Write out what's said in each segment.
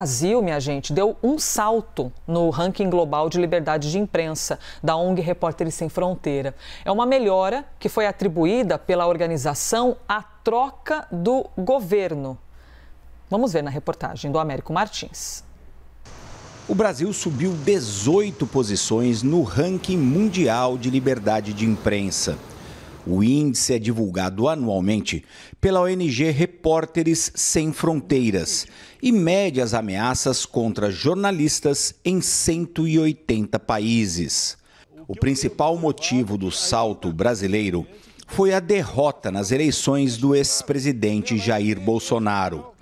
Brasil, minha gente, deu um salto no ranking global de liberdade de imprensa da ONG Repórteres Sem Fronteira. É uma melhora que foi atribuída pela organização à troca do governo. Vamos ver na reportagem do Américo Martins. O Brasil subiu 18 posições no ranking mundial de liberdade de imprensa. O índice é divulgado anualmente pela ONG Repórteres Sem Fronteiras e mede as ameaças contra jornalistas em 180 países. O principal motivo do salto brasileiro foi a derrota nas eleições do ex-presidente Jair Bolsonaro.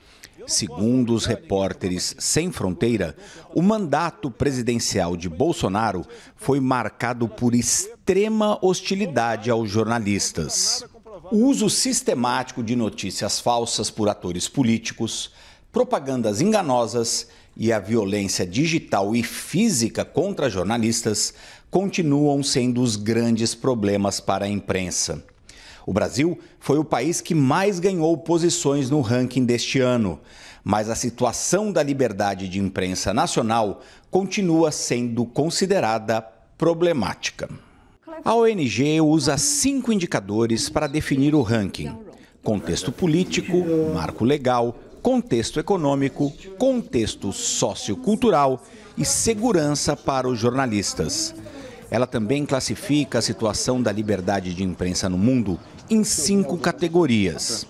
Segundo os repórteres Sem Fronteira, o mandato presidencial de Bolsonaro foi marcado por extrema hostilidade aos jornalistas. O uso sistemático de notícias falsas por atores políticos, propagandas enganosas e a violência digital e física contra jornalistas continuam sendo os grandes problemas para a imprensa. O Brasil foi o país que mais ganhou posições no ranking deste ano, mas a situação da liberdade de imprensa nacional continua sendo considerada problemática. A ONG usa cinco indicadores para definir o ranking: contexto político, marco legal, contexto econômico, contexto sociocultural e segurança para os jornalistas. Ela também classifica a situação da liberdade de imprensa no mundo em cinco categorias: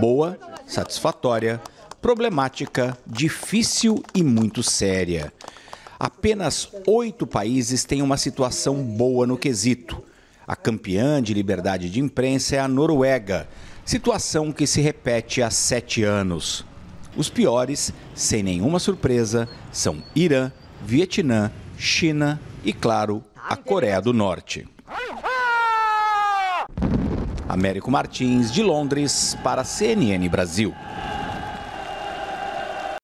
boa, satisfatória, problemática, difícil e muito séria. Apenas oito países têm uma situação boa no quesito. A campeã de liberdade de imprensa é a Noruega, situação que se repete há sete anos. Os piores, sem nenhuma surpresa, são Irã, Vietnã, China e, claro, a Coreia do Norte. Américo Martins, de Londres, para a CNN Brasil.